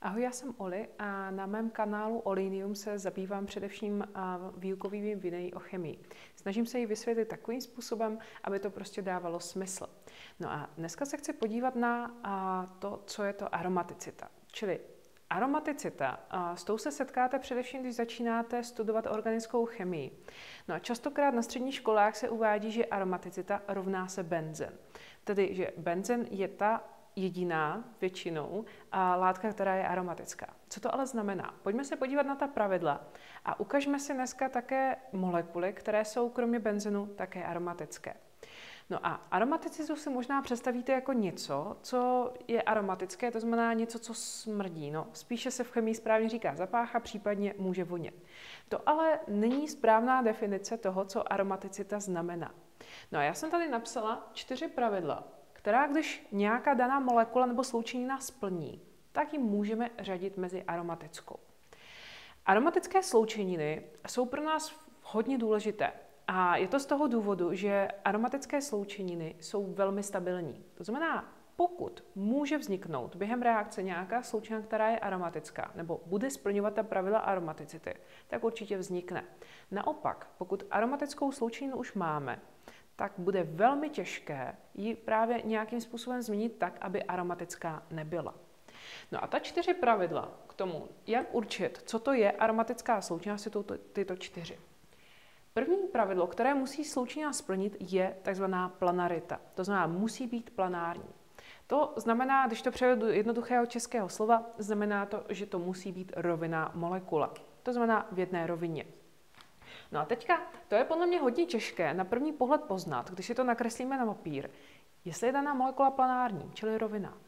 Ahoj, já jsem Oli a na mém kanálu Olinium se zabývám především výukovými videí o chemii. Snažím se ji vysvětlit takovým způsobem, aby to prostě dávalo smysl. No a dneska se chci podívat na to, co je to aromaticita. Čili Aromaticita, s tou se setkáte především, když začínáte studovat organickou chemii. No a častokrát na středních školách se uvádí, že aromaticita rovná se benzen. Tedy, že benzen je ta jediná většinou a látka, která je aromatická. Co to ale znamená? Pojďme se podívat na ta pravidla a ukažme si dneska také molekuly, které jsou kromě benzenu také aromatické. No a aromaticitu si možná představíte jako něco, co je aromatické, to znamená něco, co smrdí. No, spíše se v chemii správně říká zapácha, případně může vonět. To ale není správná definice toho, co aromaticita znamená. No a já jsem tady napsala čtyři pravidla, která když nějaká daná molekula nebo sloučenina splní, tak ji můžeme řadit mezi aromatickou. Aromatické sloučeniny jsou pro nás hodně důležité. A je to z toho důvodu, že aromatické sloučeniny jsou velmi stabilní. To znamená, pokud může vzniknout během reakce nějaká sloučenina, která je aromatická, nebo bude splňovat ta pravidla aromaticity, tak určitě vznikne. Naopak, pokud aromatickou sloučeninu už máme, tak bude velmi těžké ji právě nějakým způsobem změnit tak, aby aromatická nebyla. No a ta čtyři pravidla k tomu, jak určit, co to je aromatická sloučenina, jsou to, tyto čtyři. První pravidlo, které musí sloučenina splnit, je takzvaná planarita. To znamená, musí být planární. To znamená, když to převedu jednoduchého českého slova, znamená to, že to musí být rovinná molekula. To znamená v jedné rovině. No a teďka, to je podle mě hodně těžké na první pohled poznat, když si to nakreslíme na papír, jestli je daná molekula planární, čili rovina.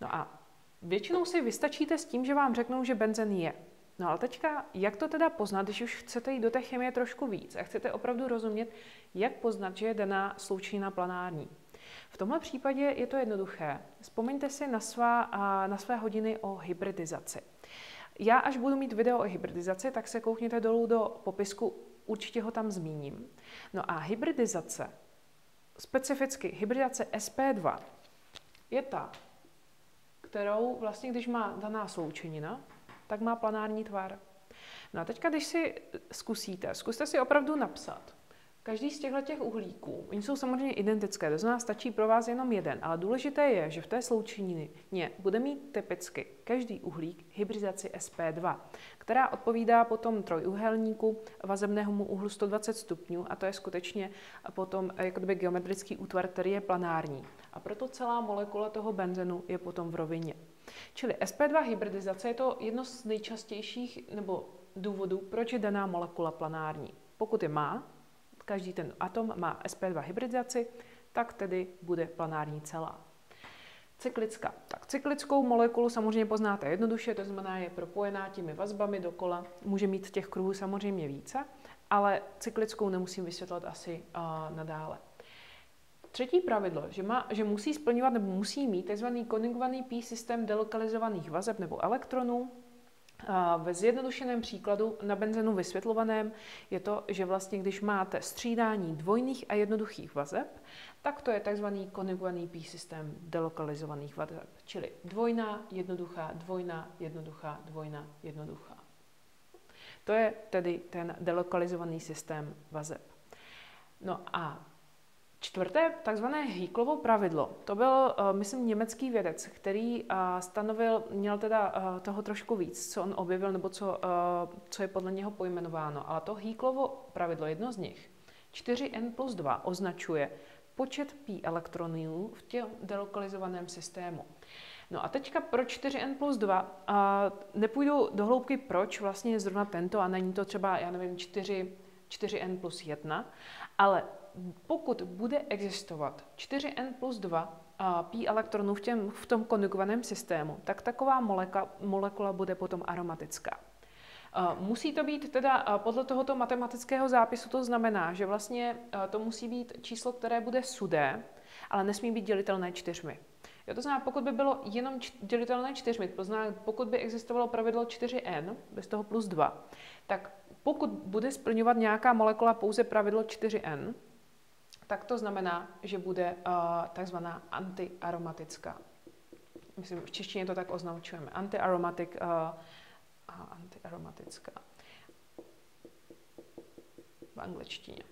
No a většinou si vystačíte s tím, že vám řeknou, že benzen je. No ale teďka, jak to teda poznat, když už chcete jít do té chemie trošku víc a chcete opravdu rozumět, jak poznat, že je daná sloučenina planární? V tomhle případě je to jednoduché. Vzpomeňte si na, svá, na své hodiny o hybridizaci. Já, až budu mít video o hybridizaci, tak se koukněte dolů do popisku, určitě ho tam zmíním. No a hybridizace, specificky hybridizace SP2, je ta, kterou vlastně, když má daná sloučenina, tak má planární tvar. No a teďka, když si zkusíte, zkuste si opravdu napsat, Každý z těchto těch uhlíků, oni jsou samozřejmě identické, to znamená, stačí pro vás jenom jeden, ale důležité je, že v té sloučenině bude mít typicky každý uhlík hybridaci SP2, která odpovídá potom trojuhelníku vazebnému úhlu 120 stupňů a to je skutečně potom jakoby geometrický útvar, který je planární. A proto celá molekula toho benzenu je potom v rovině. Čili SP2 hybridizace je to jedno z nejčastějších nebo důvodů, proč je daná molekula planární. Pokud je má, každý ten atom má sp2 hybridizaci, tak tedy bude planární celá. Cyklická. Tak cyklickou molekulu samozřejmě poznáte jednoduše, to znamená, je propojená těmi vazbami dokola. Může mít těch kruhů samozřejmě více, ale cyklickou nemusím vysvětlit asi uh, nadále. Třetí pravidlo, že, má, že musí splňovat nebo musí mít tzv. konjugovaný P systém delokalizovaných vazeb nebo elektronů, ve zjednodušeném příkladu na benzenu vysvětlovaném je to, že vlastně když máte střídání dvojných a jednoduchých vazeb, tak to je tzv. konjugovaný P systém delokalizovaných vazeb, čili dvojná, jednoduchá, dvojná, jednoduchá, dvojná, jednoduchá. To je tedy ten delokalizovaný systém vazeb. No a Čtvrté, takzvané Hýklovo pravidlo. To byl, eh, myslím, německý vědec, který eh, stanovil, měl teda eh, toho trošku víc, co on objevil, nebo co, co je podle něho pojmenováno. Ale to Hýklovo pravidlo, jedno z nich, 4n plus 2, označuje počet pi elektronů v těm delokalizovaném systému. No a teďka pro 4n plus 2 a nepůjdu do hloubky, proč vlastně je zrovna tento a není to třeba, já nevím, 4, 4n plus 1, ale pokud bude existovat 4n plus 2 pi elektronů v, těm, v tom konjugovaném systému, tak taková moleka, molekula bude potom aromatická. Musí to být teda podle tohoto matematického zápisu, to znamená, že vlastně to musí být číslo, které bude sudé, ale nesmí být dělitelné čtyřmi. Jo, to znamená, pokud by bylo jenom dělitelné čtyřmi, to znamená, pokud by existovalo pravidlo 4n, bez toho plus 2, tak pokud bude splňovat nějaká molekula pouze pravidlo 4n, tak to znamená, že bude uh, takzvaná antiaromatická. myslím, v češtině to tak označujeme, antiaromatik, uh, a antiaromatická v angličtině.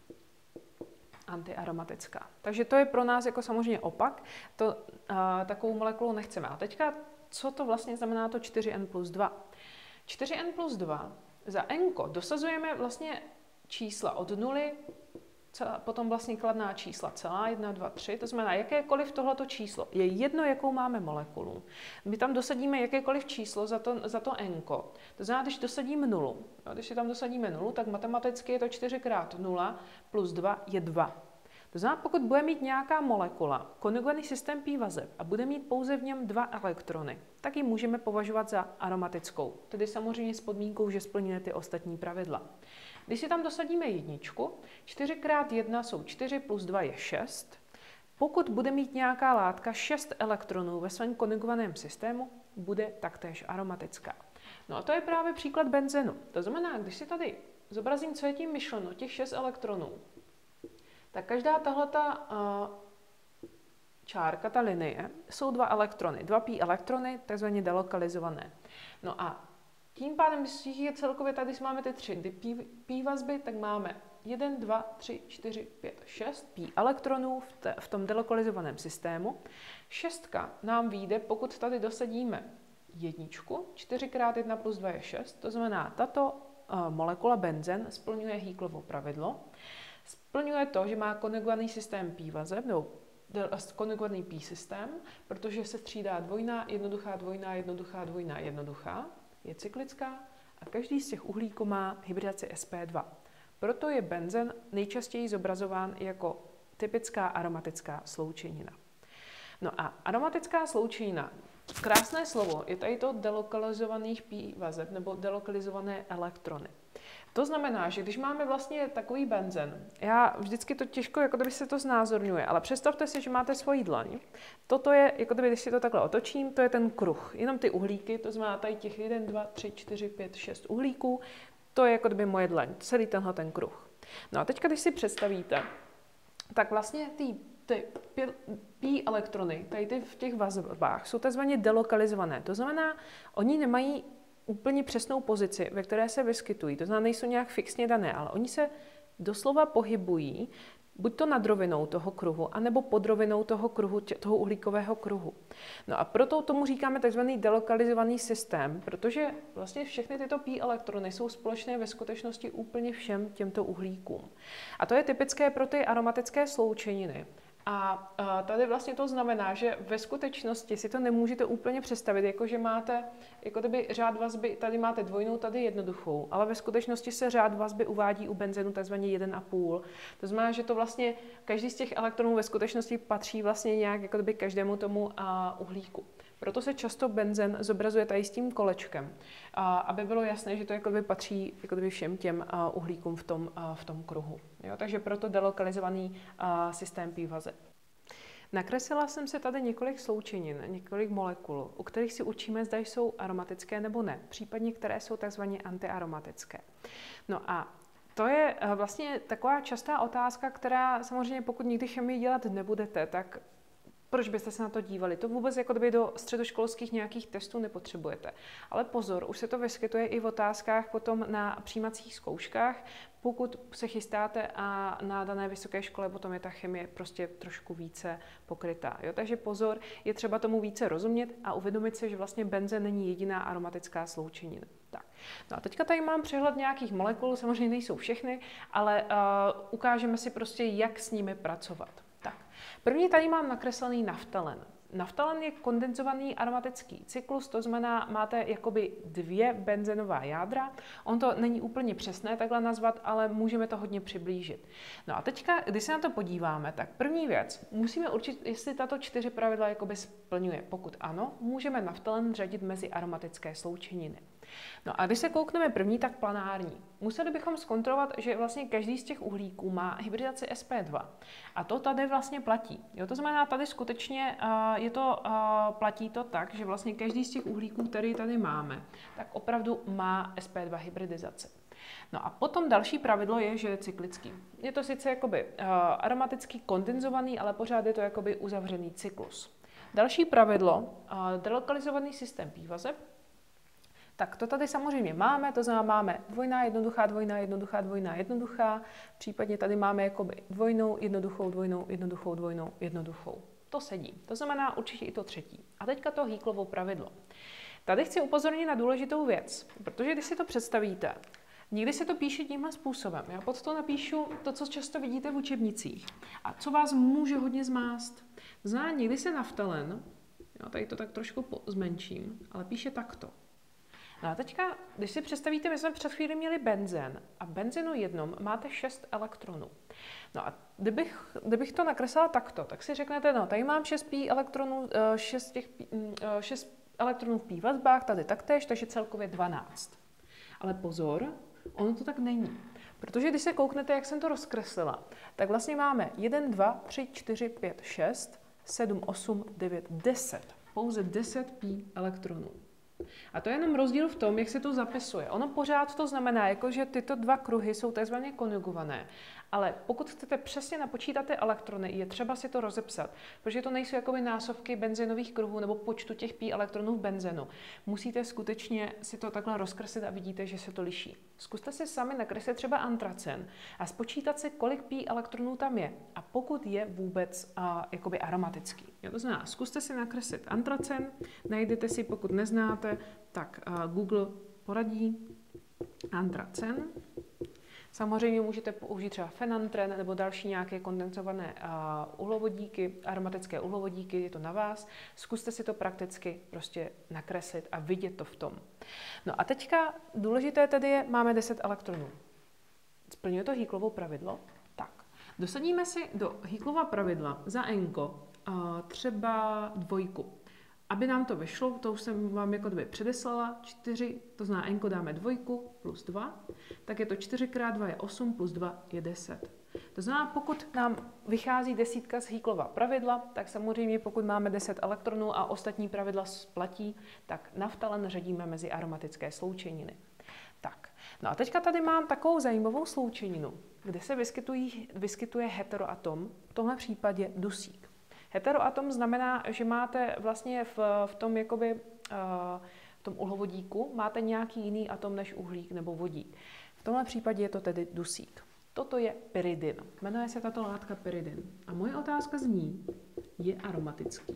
Antiaromatická. Takže to je pro nás jako samozřejmě opak. To, uh, takovou molekulu nechceme. A teďka, co to vlastně znamená to 4N plus 2? 4N plus 2 za N dosazujeme vlastně čísla od nuly celá, potom vlastně kladná čísla celá, 1, 2, 3, to znamená jakékoliv tohleto číslo. Je jedno, jakou máme molekulu. My tam dosadíme jakékoliv číslo za to, za to n. To znamená, když dosadíme nulu, jo, když si tam dosadíme nulu, tak matematicky je to 4 krát 0 plus 2 je 2. To znamená, pokud bude mít nějaká molekula konjugovaný systém p vazeb a bude mít pouze v něm dva elektrony, tak ji můžeme považovat za aromatickou. Tedy samozřejmě s podmínkou, že splňuje ty ostatní pravidla. Když si tam dosadíme jedničku, 4 x 1 jsou 4 plus 2 je 6. Pokud bude mít nějaká látka 6 elektronů ve svém konjugovaném systému, bude taktéž aromatická. No a to je právě příklad benzenu. To znamená, když si tady zobrazím, co je tím myšleno, těch 6 elektronů, tak každá tahle uh, čárka, ta linie, jsou dva elektrony, dva pi elektrony, takzvaně delokalizované. No a tím pádem, když je celkově tady máme ty tři pi vazby, tak máme 1, 2, 3, 4, 5, 6 pi elektronů v, te, v tom delokalizovaném systému. Šestka nám vyjde, pokud tady dosadíme jedničku, 4 x 1 plus 2 je 6, to znamená, tato uh, molekula benzen splňuje Hýklovo pravidlo. Splňuje to, že má konjugovaný systém pi vazeb, nebo konjugovaný pi systém, protože se střídá dvojná, jednoduchá, dvojná, jednoduchá, dvojná, jednoduchá je cyklická a každý z těch uhlíků má hybridaci sp2. Proto je benzen nejčastěji zobrazován jako typická aromatická sloučenina. No a aromatická sloučenina, krásné slovo, je tady to delokalizovaných pi vazeb nebo delokalizované elektrony. To znamená, že když máme vlastně takový benzen, já vždycky to těžko, jako kdyby se to znázorňuje, ale představte si, že máte svoji dlaň. Toto je, jako kdyby, když si to takhle otočím, to je ten kruh. Jenom ty uhlíky, to znamená tady těch 1, 2, 3, 4, 5, 6 uhlíků, to je jako kdyby moje dlaň, celý tenhle ten kruh. No a teďka, když si představíte, tak vlastně ty ty pi elektrony, tady ty v těch vazbách, jsou takzvaně delokalizované. To znamená, oni nemají úplně přesnou pozici, ve které se vyskytují. To znamená, nejsou nějak fixně dané, ale oni se doslova pohybují buď to nad rovinou toho kruhu, anebo pod rovinou toho kruhu, toho uhlíkového kruhu. No a proto tomu říkáme tzv. delokalizovaný systém, protože vlastně všechny tyto pi elektrony jsou společné ve skutečnosti úplně všem těmto uhlíkům. A to je typické pro ty aromatické sloučeniny. A tady vlastně to znamená, že ve skutečnosti si to nemůžete úplně představit, jako že máte, jako kdyby řád vazby, tady máte dvojnou, tady jednoduchou, ale ve skutečnosti se řád vazby uvádí u benzenu takzvaně 1,5. To znamená, že to vlastně, každý z těch elektronů ve skutečnosti patří vlastně nějak jako kdyby každému tomu uhlíku. Proto se často benzen zobrazuje tady s tím kolečkem, aby bylo jasné, že to jako by patří jako by všem těm uhlíkům v tom, v tom kruhu. Jo? Takže proto delokalizovaný systém pívaze. Nakreslila jsem se tady několik sloučenin, několik molekul, u kterých si učíme, zda jsou aromatické nebo ne, případně které jsou takzvaně antiaromatické. No a to je vlastně taková častá otázka, která samozřejmě pokud nikdy chemii dělat nebudete, tak proč byste se na to dívali? To vůbec jako do středoškolských nějakých testů nepotřebujete. Ale pozor, už se to vyskytuje i v otázkách potom na přijímacích zkouškách. Pokud se chystáte a na dané vysoké škole potom je ta chemie prostě trošku více pokrytá. Jo? Takže pozor, je třeba tomu více rozumět a uvědomit si, že vlastně benzen není jediná aromatická sloučenina. Tak. No a teďka tady mám přehled nějakých molekul, samozřejmě nejsou všechny, ale uh, ukážeme si prostě, jak s nimi pracovat. První tady mám nakreslený naftalen. Naftalen je kondenzovaný aromatický cyklus, to znamená, máte jakoby dvě benzenová jádra. On to není úplně přesné takhle nazvat, ale můžeme to hodně přiblížit. No a teďka, když se na to podíváme, tak první věc, musíme určit, jestli tato čtyři pravidla jakoby splňuje. Pokud ano, můžeme naftalen řadit mezi aromatické sloučeniny. No a když se koukneme první, tak planární. Museli bychom zkontrolovat, že vlastně každý z těch uhlíků má hybridaci sp2. A to tady vlastně platí. Jo, to znamená, tady skutečně uh, je to, uh, platí to tak, že vlastně každý z těch uhlíků, který tady máme, tak opravdu má sp2 hybridizaci. No a potom další pravidlo je, že je cyklický. Je to sice jakoby uh, aromatický kondenzovaný, ale pořád je to jakoby uzavřený cyklus. Další pravidlo, delokalizovaný systém pívazeb, tak to tady samozřejmě máme, to znamená máme dvojná, jednoduchá, dvojná, jednoduchá, dvojná, jednoduchá, případně tady máme jakoby dvojnou, jednoduchou, dvojnou, jednoduchou, dvojnou, jednoduchou. To sedí. To znamená určitě i to třetí. A teďka to hýklovo pravidlo. Tady chci upozornit na důležitou věc, protože když si to představíte, Někdy se to píše tímhle způsobem. Já pod to napíšu to, co často vidíte v učebnicích. A co vás může hodně zmást. Zná, někdy se naftalen, jo, tady to tak trošku zmenším, ale píše takto. No a teďka, když si představíte, my jsme před chvíli měli benzen a v benzenu jednom máte 6 elektronů. No a kdybych, kdybych to nakreslila takto, tak si řeknete, no tady mám 6 pí elektronů, 6, těch, 6 elektronů v pí vazbách, tady taktéž, takže celkově 12. Ale pozor, ono to tak není. Protože když se kouknete, jak jsem to rozkreslila, tak vlastně máme 1, 2, 3, 4, 5, 6, 7, 8, 9, 10. Pouze 10 pí elektronů. A to je jenom rozdíl v tom, jak se to zapisuje. Ono pořád to znamená, jako že tyto dva kruhy jsou tzv. konjugované. Ale pokud chcete přesně napočítat ty elektrony, je třeba si to rozepsat, protože to nejsou jakoby násobky benzinových kruhů nebo počtu těch pí elektronů v benzenu. Musíte skutečně si to takhle rozkreslit a vidíte, že se to liší. Zkuste si sami nakreslit třeba antracen a spočítat si, kolik pí elektronů tam je a pokud je vůbec a, jakoby aromatický. Jo, to znamená, zkuste si nakreslit antracen, najdete si, pokud neznáte, tak a, Google poradí antracen Samozřejmě můžete použít třeba fenantren nebo další nějaké kondenzované uh, uhlovodíky, aromatické uhlovodíky, je to na vás. Zkuste si to prakticky prostě nakreslit a vidět to v tom. No a teďka důležité tedy je, máme 10 elektronů. Splňuje to Hýklovo pravidlo? Tak. Dosadíme si do Hýklova pravidla za enko třeba dvojku. Aby nám to vyšlo, to už jsem vám jako kdyby předeslala, 4, to znamená enko dáme dvojku plus 2, tak je to 4 x 2 je 8 plus 2 je 10. To znamená, pokud nám vychází desítka z Hýklova pravidla, tak samozřejmě pokud máme 10 elektronů a ostatní pravidla splatí, tak naftalen řadíme mezi aromatické sloučeniny. Tak, no a teďka tady mám takovou zajímavou sloučeninu, kde se vyskytují, vyskytuje heteroatom, v tomhle případě dusík. Heteroatom znamená, že máte vlastně v, v tom jakoby, uh, v tom uhlovodíku máte nějaký jiný atom než uhlík nebo vodík. V tomhle případě je to tedy dusík. Toto je pyridin. Jmenuje se tato látka pyridin. A moje otázka zní, je aromatický.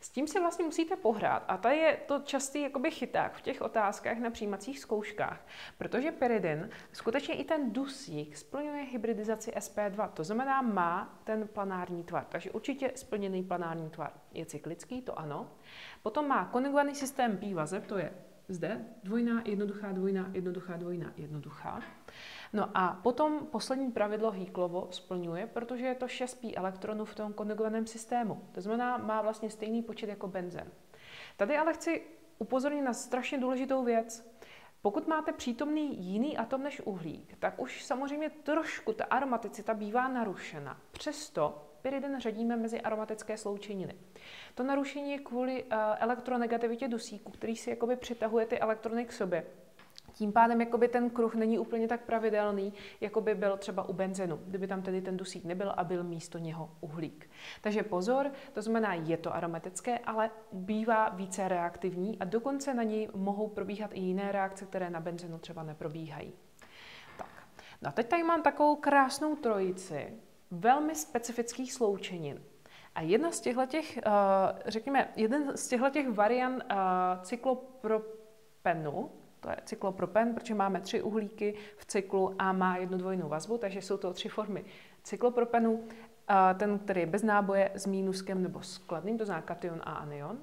S tím si vlastně musíte pohrát a tady je to častý jakoby chyták v těch otázkách na přijímacích zkouškách, protože pyridin, skutečně i ten dusík splňuje hybridizaci SP2, to znamená má ten planární tvar, takže určitě splněný planární tvar. Je cyklický, to ano. Potom má konjugovaný systém P vazeb, to je zde dvojná, jednoduchá, dvojná, jednoduchá, dvojná, jednoduchá. No a potom poslední pravidlo Hýklovo splňuje, protože je to 6 pí elektronů v tom konjugovaném systému. To znamená, má vlastně stejný počet jako benzen. Tady ale chci upozornit na strašně důležitou věc. Pokud máte přítomný jiný atom než uhlík, tak už samozřejmě trošku ta aromaticita bývá narušena. Přesto pyridin řadíme mezi aromatické sloučeniny. To narušení je kvůli uh, elektronegativitě dusíku, který si jakoby přitahuje ty elektrony k sobě. Tím pádem jakoby ten kruh není úplně tak pravidelný, jako by byl třeba u benzenu, kdyby tam tedy ten dusík nebyl a byl místo něho uhlík. Takže pozor, to znamená, je to aromatické, ale bývá více reaktivní a dokonce na něj mohou probíhat i jiné reakce, které na benzenu třeba neprobíhají. Tak. No a teď tady mám takovou krásnou trojici velmi specifických sloučenin. A jedna z těch, eh, řekněme, jeden z těchto těch variant eh, cyklopropenu, to je cyklopropen, protože máme tři uhlíky v cyklu a má jednu dvojnou vazbu, takže jsou to tři formy cyklopropenu. Ten, který je bez náboje, s mínuskem nebo s kladným, to znamená kation a anion.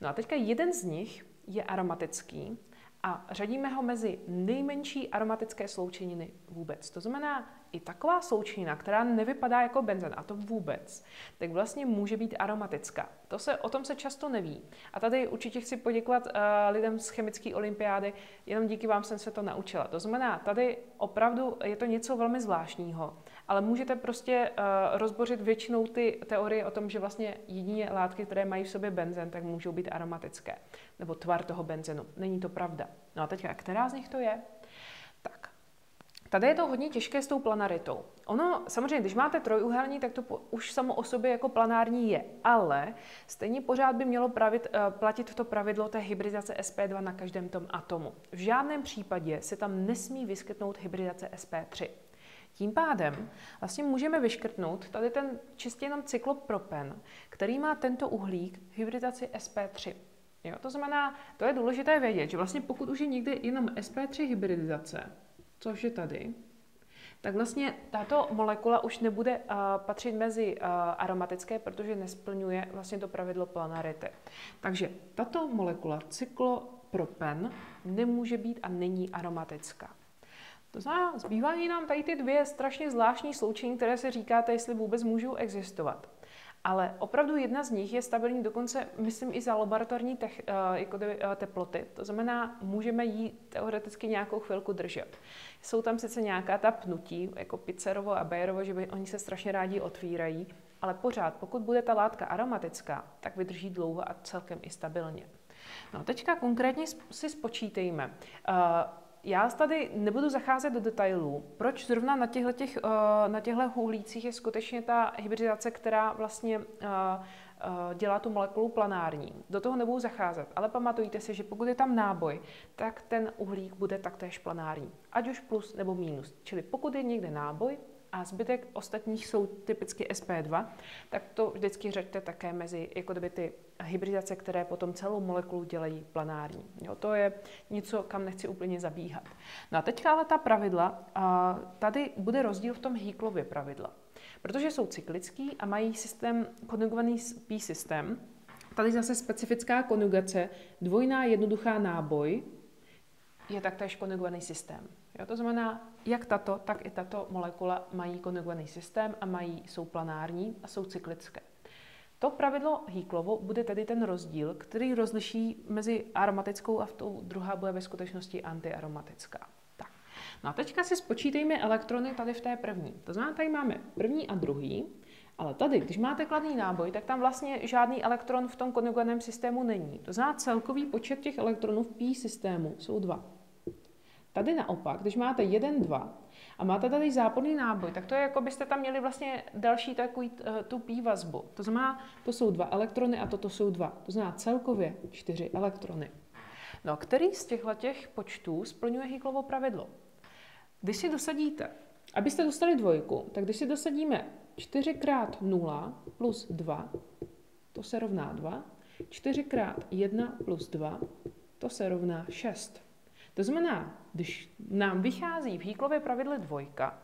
No a teďka jeden z nich je aromatický a řadíme ho mezi nejmenší aromatické sloučeniny vůbec. To znamená, i taková sloučenina, která nevypadá jako benzen, a to vůbec, tak vlastně může být aromatická. To se, o tom se často neví. A tady určitě chci poděkovat uh, lidem z chemické olympiády, jenom díky vám jsem se to naučila. To znamená, tady opravdu je to něco velmi zvláštního, ale můžete prostě uh, rozbořit většinou ty teorie o tom, že vlastně jedině látky, které mají v sobě benzen, tak můžou být aromatické. Nebo tvar toho benzenu. Není to pravda. No a teďka, která z nich to je? Tady je to hodně těžké s tou planaritou. Ono, samozřejmě, když máte trojuhelní, tak to už samo o sobě jako planární je, ale stejně pořád by mělo pravit, uh, platit to pravidlo té hybridace SP2 na každém tom atomu. V žádném případě se tam nesmí vyskytnout hybridace SP3. Tím pádem vlastně můžeme vyškrtnout tady ten čistě jenom cyklopropen, který má tento uhlík hybridaci SP3. Jo, to znamená, to je důležité vědět, že vlastně pokud už je někde jenom SP3 hybridizace, což je tady, tak vlastně tato molekula už nebude uh, patřit mezi uh, aromatické, protože nesplňuje vlastně to pravidlo planarity. Takže tato molekula cyklopropen nemůže být a není aromatická. To znamená, zbývají nám tady ty dvě strašně zvláštní sloučení, které se říkáte, jestli vůbec můžou existovat. Ale opravdu jedna z nich je stabilní dokonce, myslím, i za laboratorní tech, eh, jako eh, teploty. To znamená, můžeme ji teoreticky nějakou chvilku držet. Jsou tam sice nějaká ta pnutí, jako Pizzerovo a Bayerovo, že by oni se strašně rádi otvírají, ale pořád, pokud bude ta látka aromatická, tak vydrží dlouho a celkem i stabilně. No teďka konkrétně si spočítejme. Uh, já tady nebudu zacházet do detailů, proč zrovna na těchto, těch, eh, na těchto uhlících je skutečně ta hybridace, která vlastně eh, eh, dělá tu molekulu planární. Do toho nebudu zacházet, ale pamatujte si, že pokud je tam náboj, tak ten uhlík bude taktéž planární. Ať už plus nebo minus. Čili pokud je někde náboj, a zbytek ostatních jsou typicky SP2, tak to vždycky řeďte také mezi jako kdyby ty hybridace, které potom celou molekulu dělají planární. Jo, to je něco, kam nechci úplně zabíhat. No a teďka ale ta pravidla, a tady bude rozdíl v tom Hýklově pravidla. Protože jsou cyklický a mají systém konjugovaný P systém, tady zase specifická konjugace, dvojná jednoduchá náboj, je taktéž konjugovaný systém. Jo, to znamená, jak tato, tak i tato molekula mají konjugovaný systém a mají, jsou planární a jsou cyklické. To pravidlo Hýklovo bude tedy ten rozdíl, který rozliší mezi aromatickou a v tou druhá bude ve skutečnosti antiaromatická. Tak. No a teďka si spočítejme elektrony tady v té první. To znamená, tady máme první a druhý, ale tady, když máte kladný náboj, tak tam vlastně žádný elektron v tom konjugovaném systému není. To znamená, celkový počet těch elektronů v P systému jsou dva. Tady naopak, když máte jeden, dva a máte tady záporný náboj, tak to je jako byste tam měli vlastně další takový uh, tu p vazbu. To znamená, to jsou dva elektrony a toto jsou dva. To znamená celkově čtyři elektrony. No, který z těchto těch počtů splňuje Hicklovo pravidlo? Když si dosadíte, abyste dostali dvojku, tak když si dosadíme 4 krát 0 plus 2, to se rovná 2. 4 krát 1 plus 2, to se rovná 6. To znamená, když nám vychází v Hýklově pravidle dvojka,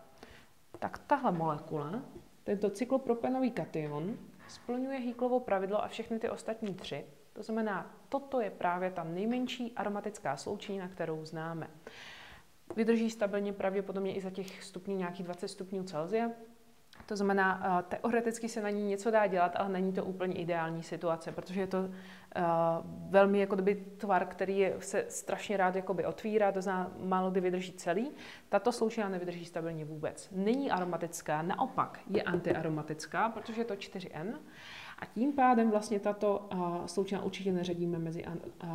tak tahle molekula, tento cyklopropenový kation, splňuje Hýklovo pravidlo a všechny ty ostatní tři. To znamená, toto je právě ta nejmenší aromatická sloučenina, kterou známe. Vydrží stabilně pravděpodobně i za těch stupňů nějakých 20 stupňů Celsia, to znamená, eh, teoreticky se na ní něco dá dělat, ale není to úplně ideální situace, protože je to uh, velmi jako by tvar, který je, se strašně rád jakoby otvírá, to znamená, málo kdy vydrží celý. Tato sloučenina nevydrží stabilně vůbec. Není aromatická, naopak je antiaromatická, protože je to 4N. A tím pádem vlastně tato uh, sloučenina určitě neřadíme mezi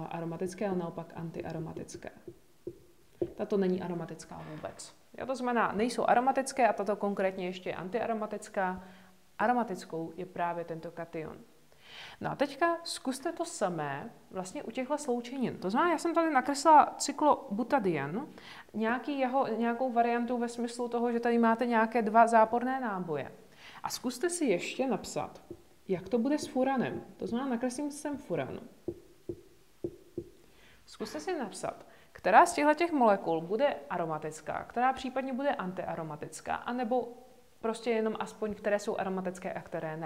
aromatické, ale naopak antiaromatické. Tato není aromatická vůbec. Jo, to znamená, nejsou aromatické a tato konkrétně ještě je antiaromatická. Aromatickou je právě tento kation. No a teďka zkuste to samé vlastně u těchto sloučenin. To znamená, já jsem tady nakreslila cyklobutadian, nějaký jeho, nějakou variantu ve smyslu toho, že tady máte nějaké dva záporné náboje. A zkuste si ještě napsat, jak to bude s furanem. To znamená, nakreslím sem furan. Zkuste si napsat, která z těchto těch molekul bude aromatická, která případně bude antiaromatická, anebo prostě jenom aspoň, které jsou aromatické a které ne.